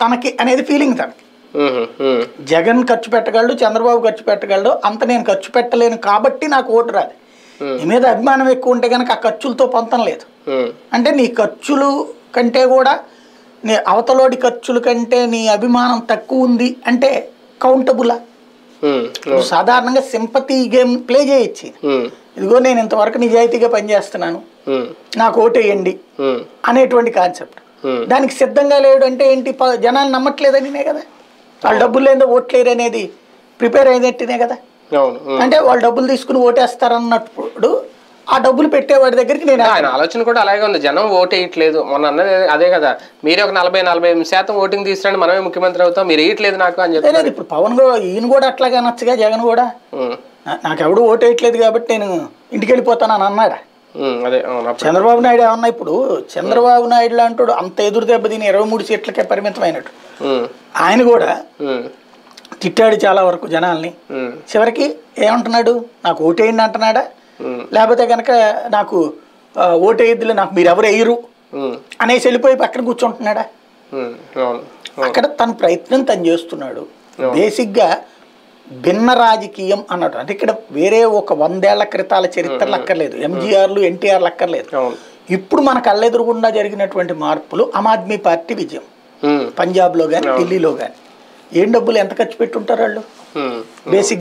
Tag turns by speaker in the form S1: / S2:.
S1: తనకి అనేది ఫీలింగ్ తనకి. జగన్ ఖర్చు పెట్టగలడు చంద్రబాబు ఖర్చు పెట్టగలడు అంత నేను ఖర్చు పెట్టలేను కాబట్టి నాకు ఓటు రాదు నీ మీద అభిమానం ఎక్కువ ఉంటే కనుక ఆ ఖర్చులతో పొంతం లేదు. అంటే నీ ఖర్చులు కంటే కూడా నీ అవతలోడి ఖర్చుల కంటే నీ అభిమానం తక్కువ ఉంది అంటే కౌంటబులా సాధారణంగా సింపతి గేమ్ ప్లే చేయొచ్చు. ఇదిగో నేను ఇంతవరకు నిజాయితీగా పనిచేస్తున్నాను. నాకు ఓటేయండి అనేటువంటి కాన్సెప్ట్ దానికి సిద్ధంగా లేడు అంటే ఏంటి? జనాలు నమ్మట్లేదనినే కదా. వాళ్ళు డబ్బులు లేదో ఓట్లేరు అనేది ప్రిపేర్ అయినట్టునే కదా.
S2: ఉమ్.
S1: అంటే వాళ్ళు డబ్బులు తీసుకుని ఓటేస్తారన్నప్పుడు ఆ డబ్బులు పెట్టేవాడి దగ్గరికి నేను
S2: ఆయన ఆలోచన కూడా అలాగే ఉంది. జనం ఓటు వేయట్లేదు మొన్న అన్నది అదే కదా. మీరే ఒక నలభై నలభై ఎనిమిది శాతం ఓటింగ్ తీసుకురండి మనమే ముఖ్యమంత్రి అవుతాం. మీరు వేయట్లేదు నాకు అని చెప్పి
S1: ఇప్పుడు పవన్ కూడా ఈయన కూడా అట్లాగే అనొచ్చుగా జగన్ కూడా.
S2: ఉమ్,
S1: నా- నాకు ఎవడు ఓటేయట్లేదు కాబట్టి నేను ఇంటికి వెళ్ళిపోతానని అన్నాడా?
S2: ఉమ్, అదే
S1: చంద్రబాబు నాయుడు ఏమన్నా ఇప్పుడు చంద్రబాబు నాయుడు లాంటి అంత ఎదురు దెబ్బ తిని ఇరవై మూడు సీట్లకే పరిమితం అయినట్టు
S2: ఉమ్,
S1: ఆయన కూడా తిట్టాడు చాలా వరకు జనాల్ని. చివరికి ఏమంటున్నాడు? నాకు ఓటేయండి అంటున్నాడా? లేకపోతే కనుక నాకు ఓటేయద్దులే నాకు మీరు ఎవరు వేయరు అనేసి వెళ్ళిపోయి పక్కన కూర్చుంటున్నాడా? అక్కడ తన ప్రయత్నం తను చేస్తున్నాడు. బేసిక్గా భిన్న రాజకీయం అన్నట్టు. అంటే ఇక్కడ వేరే ఒక వందేళ్ళ క్రితాల చరిత్రలు అక్కర్లేదు. ఎంజీఆర్లు ఎన్టీఆర్లు అక్కర్లేదు. ఇప్పుడు మన కళ్ళెదురుగుండా జరిగినటువంటి మార్పులు ఆమ్ ఆద్మీ పార్టీ విజయం. పంజాబ్లో కానీ ఢిల్లీలో కానీ ఏం డబ్బులు ఎంత ఖర్చు పెట్టుంటారు వాళ్ళు? బేసిక్